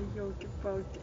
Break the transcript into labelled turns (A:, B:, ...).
A: елки-палки